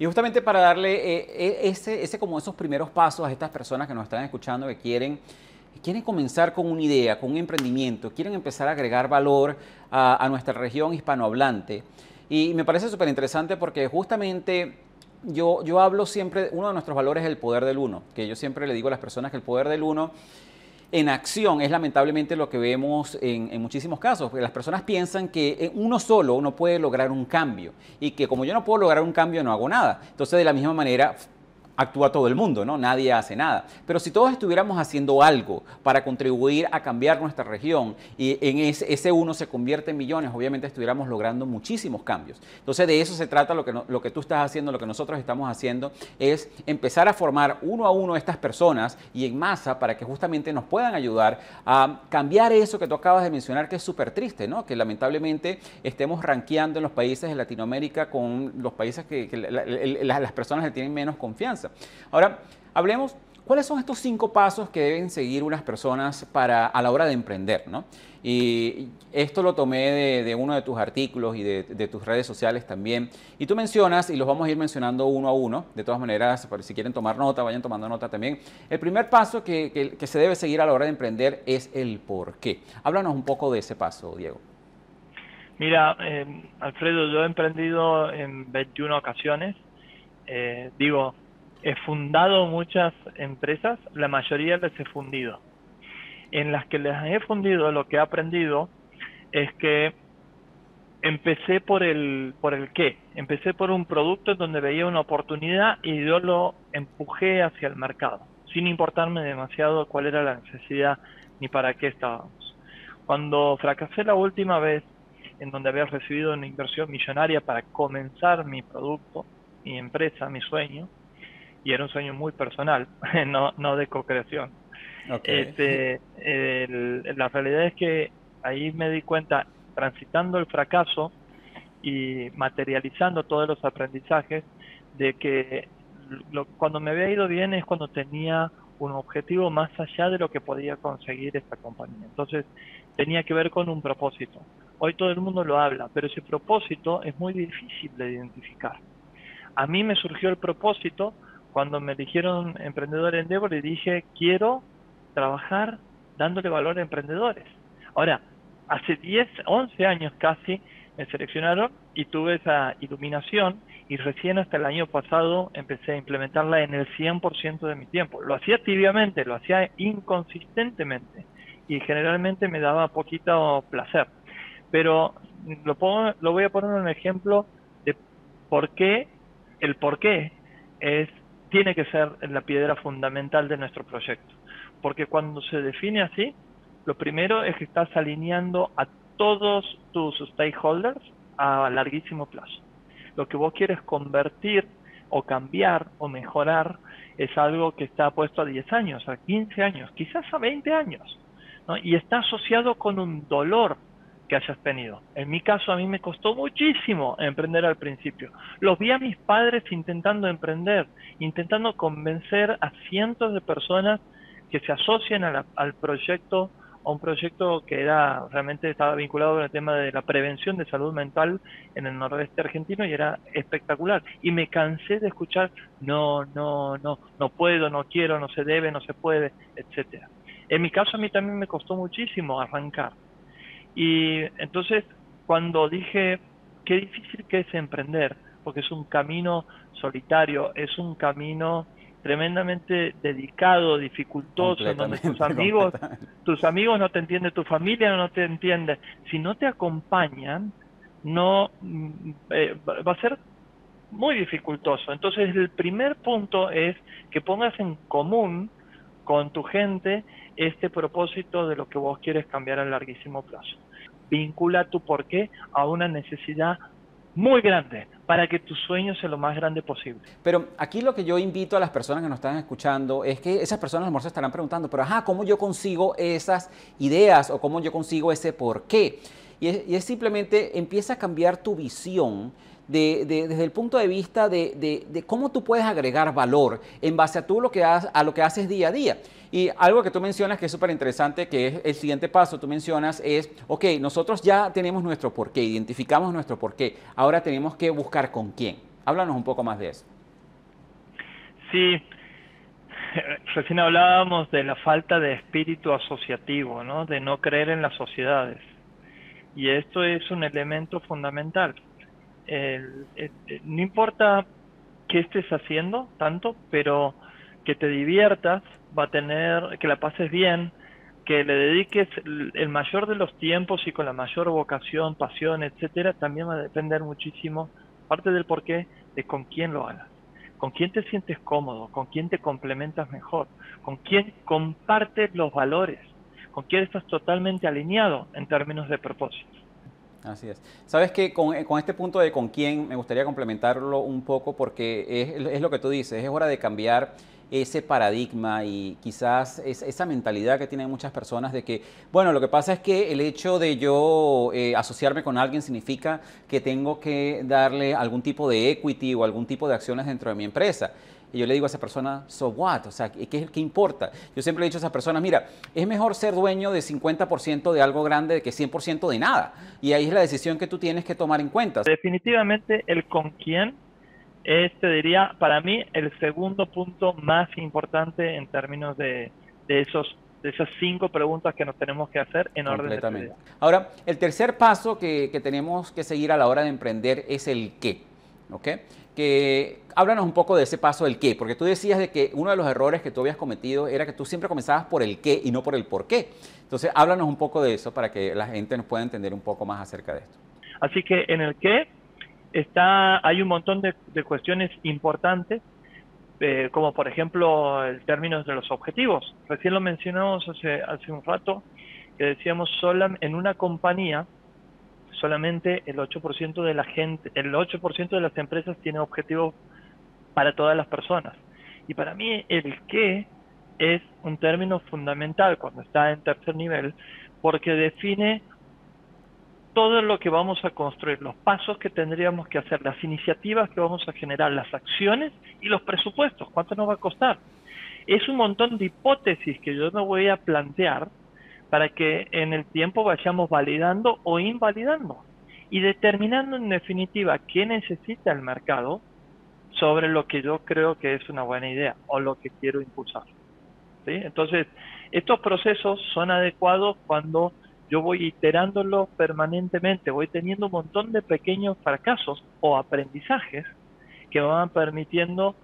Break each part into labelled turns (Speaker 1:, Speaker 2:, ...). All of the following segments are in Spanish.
Speaker 1: Y justamente para darle eh, eh, ese, ese, como esos primeros pasos a estas personas que nos están escuchando, que quieren, quieren comenzar con una idea, con un emprendimiento, quieren empezar a agregar valor a, a nuestra región hispanohablante. Y me parece súper interesante porque justamente yo, yo hablo siempre, uno de nuestros valores es el poder del uno, que yo siempre le digo a las personas que el poder del uno en acción es lamentablemente lo que vemos en, muchísimos casos, las personas piensan que uno solo uno puede lograr un cambio y que como yo no puedo lograr un cambio no hago nada. Entonces de la misma manera actúa todo el mundo, ¿no? Nadie hace nada. Pero si todos estuviéramos haciendo algo para contribuir a cambiar nuestra región y en ese, uno se convierte en millones, obviamente estuviéramos logrando muchísimos cambios. Entonces de eso se trata lo que, lo que tú estás haciendo, lo que nosotros estamos haciendo, es empezar a formar uno a uno estas personas y en masa para que justamente nos puedan ayudar a cambiar eso que tú acabas de mencionar, que es súper triste, ¿no? Que lamentablemente estemos rankeando en los países de Latinoamérica con los países que, las personas que tienen menos confianza. Ahora, hablemos, ¿cuáles son estos cinco pasos que deben seguir unas personas para, a la hora de emprender? ¿no? Y esto lo tomé de, uno de tus artículos y de, tus redes sociales también. Y tú mencionas, y los vamos a ir mencionando uno a uno, de todas maneras, si quieren tomar nota, vayan tomando nota también. El primer paso que, se debe seguir a la hora de emprender es el por qué. Háblanos un poco de ese paso, Diego.
Speaker 2: Mira, eh, Alfredo, yo he emprendido en 21 ocasiones. Eh, digo, he fundado muchas empresas, la mayoría las he fundido. En las que les he fundido, lo que he aprendido es que empecé por el, por el qué. Empecé por un producto donde veía una oportunidad y yo lo empujé hacia el mercado, sin importarme demasiado cuál era la necesidad ni para qué estábamos. Cuando fracasé la última vez, en donde había recibido una inversión millonaria para comenzar mi producto, mi empresa, mi sueño, y era un sueño muy personal, no, no de co-creación. Este, la realidad es que ahí me di cuenta, transitando el fracaso y materializando todos los aprendizajes, de que cuando me había ido bien es cuando tenía un objetivo más allá de lo que podía conseguir esta compañía. Entonces tenía que ver con un propósito. Hoy todo el mundo lo habla, pero ese propósito es muy difícil de identificar. A mí me surgió el propósito cuando me eligieron emprendedor en Endeavor, le dije, quiero trabajar dándole valor a emprendedores. Ahora, hace 10, 11 años casi me seleccionaron y tuve esa iluminación y recién hasta el año pasado empecé a implementarla en el 100% de mi tiempo. Lo hacía tibiamente, lo hacía inconsistentemente y generalmente me daba poquito placer. Pero lo, pongo, lo voy a poner un ejemplo de por qué, el por qué es tiene que ser la piedra fundamental de nuestro proyecto. Porque cuando se define así, lo primero es que estás alineando a todos tus stakeholders a larguísimo plazo. Lo que vos quieres convertir o cambiar o mejorar es algo que está puesto a 10 años, a 15 años, quizás a 20 años. Y está asociado con un dolor que hayas tenido. En mi caso, a mí me costó muchísimo emprender al principio. Los vi a mis padres intentando emprender, intentando convencer a cientos de personas que se asocian al proyecto, a un proyecto que era realmente estaba vinculado con el tema de la prevención de salud mental en el noroeste argentino y era espectacular. Y me cansé de escuchar no, no, no, no puedo, no quiero, no se debe, no se puede, etcétera. En mi caso a mí también me costó muchísimo arrancar y entonces cuando dije, qué difícil que es emprender, porque es un camino solitario, es un camino tremendamente dedicado, dificultoso, en donde tus amigos, tus amigos no te entienden, tu familia no te entiende. Si no te acompañan, no mm, eh, va a ser muy dificultoso. Entonces el primer punto es que pongas en común con tu gente este propósito de lo que vos quieres cambiar a larguísimo plazo. Vincula tu porqué a una necesidad muy grande para que tu sueño sea lo más grande posible.
Speaker 1: Pero aquí lo que yo invito a las personas que nos están escuchando es que esas personas a lo mejor se estarán preguntando, pero ajá, ¿cómo yo consigo esas ideas o cómo yo consigo ese porqué? Y es, y es simplemente empieza a cambiar tu visión desde el punto de vista de, cómo tú puedes agregar valor en base a, tú lo que a lo que haces día a día. Y algo que tú mencionas que es súper interesante, que es el siguiente paso, tú mencionas es, ok, nosotros ya tenemos nuestro porqué, identificamos nuestro porqué, ahora tenemos que buscar con quién. Háblanos un poco más de eso.
Speaker 2: Sí, recién hablábamos de la falta de espíritu asociativo, ¿no? de no creer en las sociedades. Y esto es un elemento fundamental. No importa qué estés haciendo tanto, pero que te diviertas, va a tener, que la pases bien, que le dediques el mayor de los tiempos y con la mayor vocación, pasión, etcétera, también va a depender muchísimo, parte del porqué, de con quién lo hagas con quién te sientes cómodo, con quién te complementas mejor, con quién compartes los valores, con quién estás totalmente alineado en términos de propósito.
Speaker 1: Así es. Sabes que con, este punto de con quién me gustaría complementarlo un poco porque es, es lo que tú dices, es hora de cambiar ese paradigma y quizás esa mentalidad que tienen muchas personas de que, bueno, lo que pasa es que el hecho de yo eh, asociarme con alguien significa que tengo que darle algún tipo de equity o algún tipo de acciones dentro de mi empresa. Y yo le digo a esa persona, so what? O sea, ¿qué, qué importa? Yo siempre le he dicho a esa persona, mira, es mejor ser dueño de 50% de algo grande que 100% de nada. Y ahí es la decisión que tú tienes que tomar en cuenta.
Speaker 2: Definitivamente el con quién este diría, para mí, el segundo punto más importante en términos de, esos de esas cinco preguntas que nos tenemos que hacer en orden de
Speaker 1: Ahora, el tercer paso que, tenemos que seguir a la hora de emprender es el qué. ¿Ok? Que háblanos un poco de ese paso del qué, porque tú decías de que uno de los errores que tú habías cometido era que tú siempre comenzabas por el qué y no por el por qué. Entonces, háblanos un poco de eso para que la gente nos pueda entender un poco más acerca de esto.
Speaker 2: Así que en el qué está, hay un montón de, cuestiones importantes, eh, como por ejemplo el término de los objetivos. Recién lo mencionamos hace, hace un rato, que decíamos, sola, en una compañía solamente el 8% de la gente, el 8% de las empresas tiene objetivos para todas las personas. Y para mí el qué es un término fundamental cuando está en tercer nivel, porque define todo lo que vamos a construir, los pasos que tendríamos que hacer, las iniciativas que vamos a generar, las acciones y los presupuestos, cuánto nos va a costar. Es un montón de hipótesis que yo me voy a plantear para que en el tiempo vayamos validando o invalidando y determinando en definitiva qué necesita el mercado sobre lo que yo creo que es una buena idea o lo que quiero impulsar. Entonces, estos procesos son adecuados cuando yo voy iterándolo permanentemente, voy teniendo un montón de pequeños fracasos o aprendizajes que me van permitiendo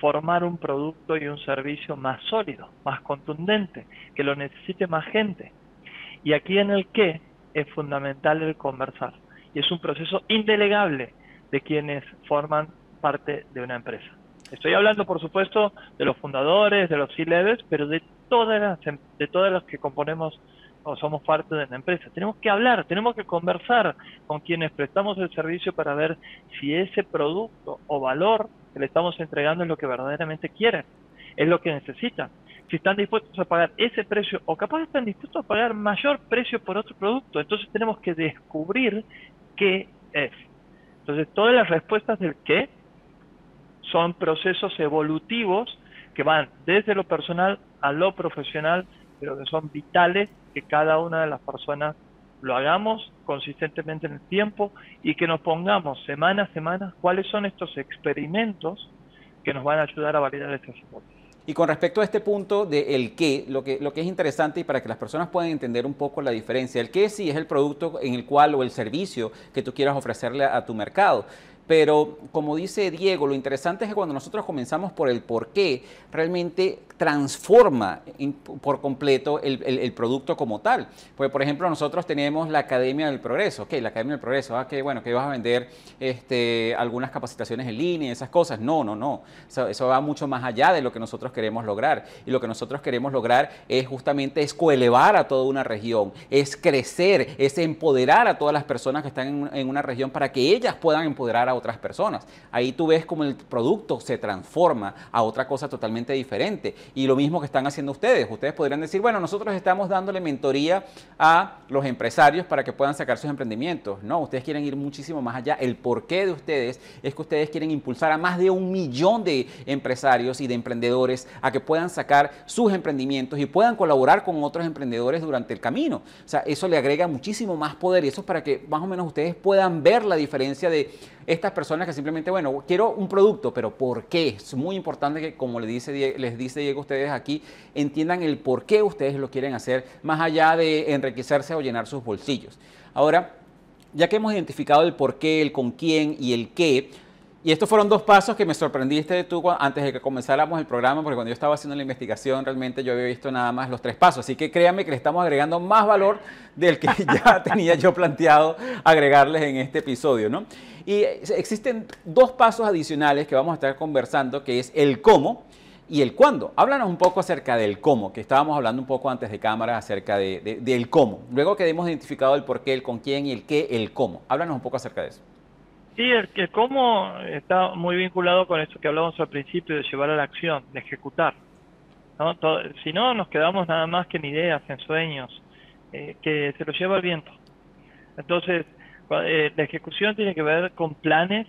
Speaker 2: formar un producto y un servicio más sólido, más contundente, que lo necesite más gente. Y aquí en el qué es fundamental el conversar. Y es un proceso indelegable de quienes forman parte de una empresa. Estoy hablando, por supuesto, de los fundadores, de los C-levels, pero de todas las, em, de todas las que componemos o somos parte de la empresa. Tenemos que hablar, tenemos que conversar con quienes prestamos el servicio para ver si ese producto o valor le estamos entregando es lo que verdaderamente quieren, es lo que necesitan. Si están dispuestos a pagar ese precio o capaz están dispuestos a pagar mayor precio por otro producto. Entonces tenemos que descubrir qué es. Entonces todas las respuestas del qué son procesos evolutivos que van desde lo personal a lo profesional, pero que son vitales que cada una de las personas lo hagamos consistentemente en el tiempo y que nos pongamos semana a semana cuáles son estos experimentos que nos van a ayudar a validar esas hipótesis.
Speaker 1: Y con respecto a este punto de el qué, lo que, lo que es interesante y para que las personas puedan entender un poco la diferencia, el qué sí es el producto en el cual o el servicio que tú quieras ofrecerle a tu mercado. Pero como dice Diego, lo interesante es que cuando nosotros comenzamos por el por qué, realmente transforma por completo el, producto como tal. Pues, por ejemplo, nosotros tenemos la Academia del Progreso. Ok, la Academia del Progreso, ah, que bueno, que vas a vender este, algunas capacitaciones en línea y esas cosas. No, no, no. Eso, va mucho más allá de lo que nosotros queremos lograr. Y lo que nosotros queremos lograr es justamente es coelevar a toda una región, es crecer, es empoderar a todas las personas que están en, en una región para que ellas puedan empoderar a otras personas. Ahí tú ves como el producto se transforma a otra cosa totalmente diferente. Y lo mismo que están haciendo ustedes. Ustedes podrían decir, bueno, nosotros estamos dándole mentoría a los empresarios para que puedan sacar sus emprendimientos. No, ustedes quieren ir muchísimo más allá. El porqué de ustedes es que ustedes quieren impulsar a más de un millón de empresarios y de emprendedores a que puedan sacar sus emprendimientos y puedan colaborar con otros emprendedores durante el camino. O sea, eso le agrega muchísimo más poder y eso es para que más o menos ustedes puedan ver la diferencia de estas personas que simplemente, bueno, quiero un producto, pero ¿por qué? Es muy importante que, como les dice, les dice Diego ustedes aquí, entiendan el por qué ustedes lo quieren hacer, más allá de enriquecerse o llenar sus bolsillos. Ahora, ya que hemos identificado el por qué, el con quién y el qué, y estos fueron dos pasos que me sorprendiste tú antes de que comenzáramos el programa, porque cuando yo estaba haciendo la investigación realmente yo había visto nada más los tres pasos. Así que créanme que le estamos agregando más valor del que ya tenía yo planteado agregarles en este episodio. ¿no? Y existen dos pasos adicionales que vamos a estar conversando, que es el cómo y el cuándo. Háblanos un poco acerca del cómo, que estábamos hablando un poco antes de cámara acerca de, del cómo. Luego que hemos identificado el por qué, el con quién y el qué, el cómo. Háblanos un poco acerca de eso.
Speaker 2: Sí, el, que cómo está muy vinculado con esto que hablábamos al principio de llevar a la acción, de ejecutar. si no, nos quedamos nada más que en ideas, en sueños, eh, que se lo lleva el viento. Entonces, eh, la ejecución tiene que ver con planes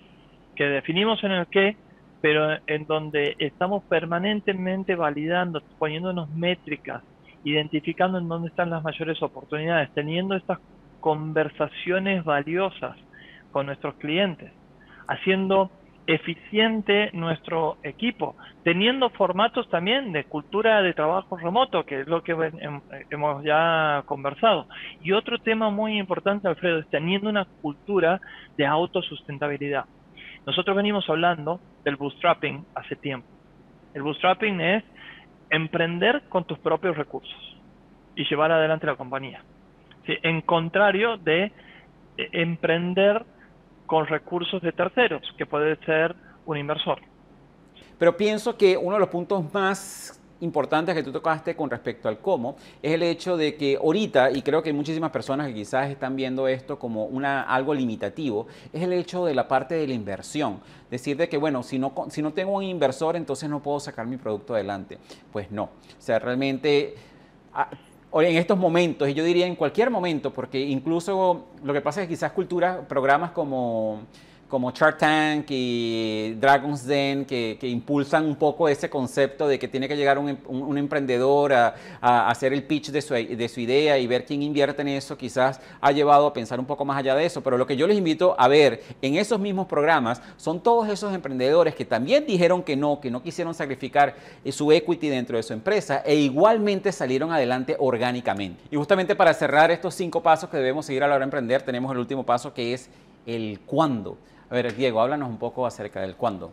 Speaker 2: que definimos en el qué, pero en donde estamos permanentemente validando, poniéndonos métricas, identificando en dónde están las mayores oportunidades, teniendo estas conversaciones valiosas con nuestros clientes, haciendo eficiente nuestro equipo, teniendo formatos también de cultura de trabajo remoto, que es lo que hemos ya conversado. Y otro tema muy importante, Alfredo, es teniendo una cultura de autosustentabilidad. Nosotros venimos hablando del bootstrapping hace tiempo. El bootstrapping es emprender con tus propios recursos y llevar adelante la compañía. En contrario de eh, emprender con recursos de terceros, que puede ser un inversor.
Speaker 1: Pero pienso que uno de los puntos más importantes que tú tocaste con respecto al cómo es el hecho de que ahorita, y creo que hay muchísimas personas que quizás están viendo esto como una, algo limitativo, es el hecho de la parte de la inversión. Decir de que, bueno, si no, si no tengo un inversor, entonces no puedo sacar mi producto adelante. Pues no. O sea, realmente ah, en estos momentos, y yo diría en cualquier momento, porque incluso lo que pasa es que quizás cultura, programas como como Shark Tank y Dragon's Den, que, impulsan un poco ese concepto de que tiene que llegar un, em, emprendedor a, hacer el pitch de su, de su, idea y ver quién invierte en eso, quizás ha llevado a pensar un poco más allá de eso. Pero lo que yo les invito a ver en esos mismos programas son todos esos emprendedores que también dijeron que no, que no quisieron sacrificar eh, su equity dentro de su empresa e igualmente salieron adelante orgánicamente. Y justamente para cerrar estos cinco pasos que debemos seguir a la hora de emprender, tenemos el último paso que es el cuándo. A ver, Diego, háblanos un poco acerca del cuándo.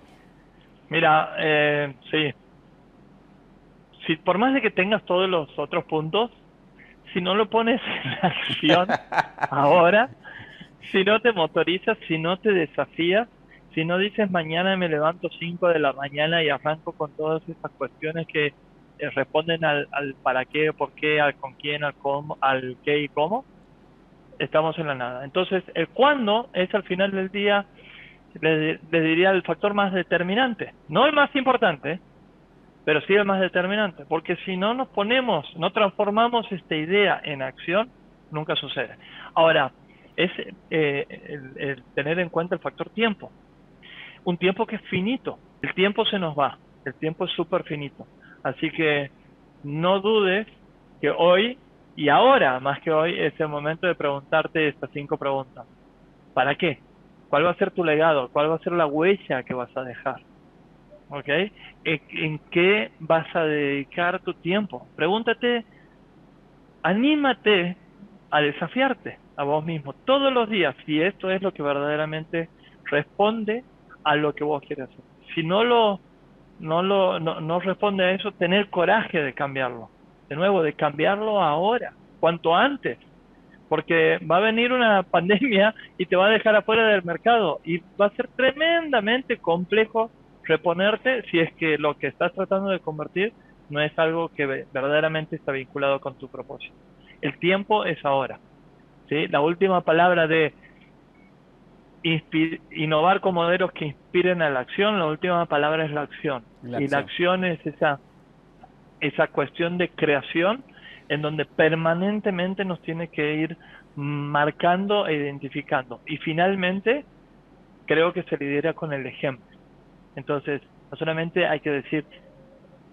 Speaker 2: Mira, eh, sí. Si, por más de que tengas todos los otros puntos, si no lo pones en acción ahora, si no te motorizas, si no te desafías, si no dices mañana me levanto 5 de la mañana y arranco con todas esas cuestiones que eh, responden al, al, para qué, por qué, al con quién, al cómo, al qué y cómo, estamos en la nada. Entonces, el cuándo es al final del día le, diría el factor más determinante. No el más importante, pero sí el más determinante. Porque si no nos ponemos, no transformamos esta idea en acción, nunca sucede. Ahora, es eh, el, tener en cuenta el factor tiempo. Un tiempo que es finito. El tiempo se nos va. El tiempo es súper finito. Así que no dudes que hoy y ahora, más que hoy, es el momento de preguntarte estas cinco preguntas. ¿Para qué? ¿Cuál va a ser tu legado? ¿Cuál va a ser la huella que vas a dejar? ¿Ok? ¿En qué vas a dedicar tu tiempo? Pregúntate, anímate a desafiarte a vos mismo todos los días si esto es lo que verdaderamente responde a lo que vos quieres hacer. Si no lo no lo no, no responde a eso, tener coraje de cambiarlo. De nuevo, de cambiarlo ahora, cuanto antes porque va a venir una pandemia y te va a dejar afuera del mercado y va a ser tremendamente complejo reponerte si es que lo que estás tratando de convertir no es algo que verdaderamente está vinculado con tu propósito. El tiempo es ahora. ¿sí? La última palabra de innovar con modelos que inspiren a la acción, la última palabra es la acción. Y la acción es esa, esa cuestión de creación en donde permanentemente nos tiene que ir marcando e identificando. Y finalmente, creo que se lidera con el ejemplo. Entonces, no solamente hay que decir,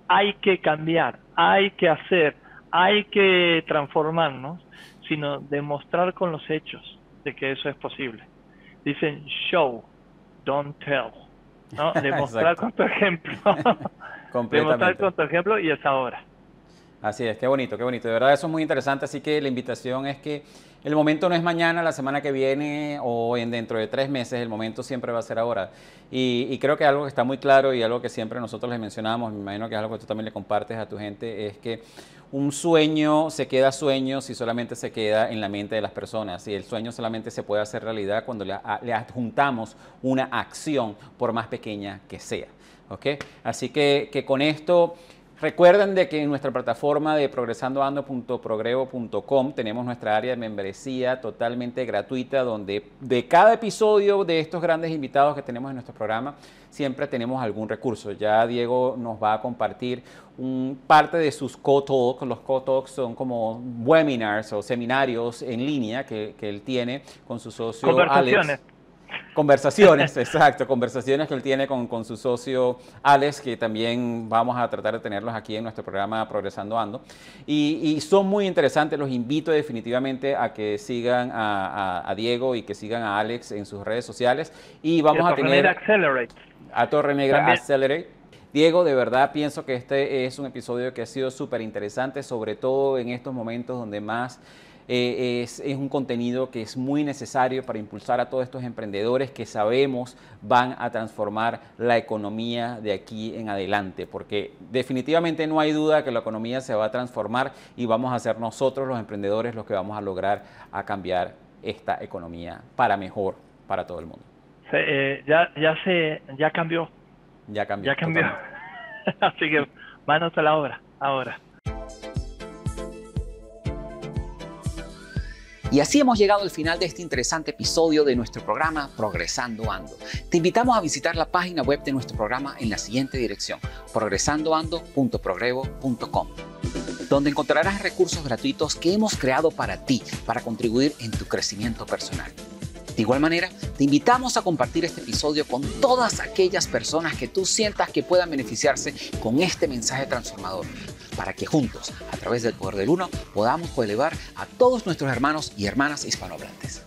Speaker 2: hay que cambiar, hay que hacer, hay que transformarnos, sino demostrar con los hechos de que eso es posible. Dicen show, don't tell. ¿no? Demostrar con tu ejemplo. Demostrar con tu ejemplo y es ahora.
Speaker 1: Así es, qué bonito, qué bonito. De verdad, eso es muy interesante. Así que la invitación es que el momento no es mañana, la semana que viene o en dentro de tres meses, el momento siempre va a ser ahora. Y, creo que algo que está muy claro y algo que siempre nosotros les mencionamos, me imagino que es algo que tú también le compartes a tu gente, es que un sueño se queda sueño si solamente se queda en la mente de las personas. Y el sueño solamente se puede hacer realidad cuando le, adjuntamos una acción, por más pequeña que sea. ¿ok? Así que con esto Recuerden de que en nuestra plataforma de progresandoando.progrevo.com tenemos nuestra área de membresía totalmente gratuita donde de cada episodio de estos grandes invitados que tenemos en nuestro programa siempre tenemos algún recurso. Ya Diego nos va a compartir un, parte de sus co-talks. Los co-talks son como webinars o seminarios en línea que, él tiene con su socio Alex. Conversaciones, exacto, conversaciones que él tiene con, con, su socio Alex, que también vamos a tratar de tenerlos aquí en nuestro programa Progresando Ando. Y, son muy interesantes, los invito definitivamente a que sigan a, Diego y que sigan a Alex en sus redes sociales. Y vamos a tener...
Speaker 2: Accelerate.
Speaker 1: A Torre Negra Accelerate. Diego, de verdad pienso que este es un episodio que ha sido súper interesante, sobre todo en estos momentos donde más eh, es, un contenido que es muy necesario para impulsar a todos estos emprendedores que sabemos van a transformar la economía de aquí en adelante, porque definitivamente no hay duda que la economía se va a transformar y vamos a ser nosotros los emprendedores los que vamos a lograr a cambiar esta economía para mejor para todo el mundo.
Speaker 2: Eh, ya, ya, se, ya cambió.
Speaker 1: Ya cambió.
Speaker 2: Ya cambió. Así que manos a la obra, ahora.
Speaker 1: Y así hemos llegado al final de este interesante episodio de nuestro programa Progresando Ando. Te invitamos a visitar la página web de nuestro programa en la siguiente dirección, progresandoando.progrevo.com, donde encontrarás recursos gratuitos que hemos creado para ti, para contribuir en tu crecimiento personal. De igual manera, te invitamos a compartir este episodio con todas aquellas personas que tú sientas que puedan beneficiarse con este mensaje transformador para que juntos, a través del poder del uno, podamos elevar a todos nuestros hermanos y hermanas hispanohablantes.